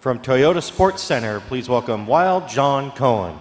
From Toyota Sports Center, please welcome Wild John Cohen.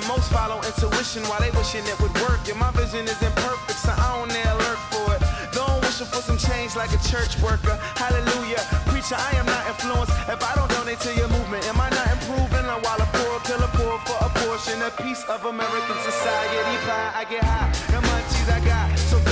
Gonna. Most follow intuition while they wishing it would work. And my vision is imperfect, so I don't dare lurk for it. Don't wishing for some change like a church worker. Hallelujah. Preacher, I am not influenced if I don't donate to your movement. Am I not improving? Or while a poor a poor for a portion, a piece of American society pie. I get high, the munchies I got. So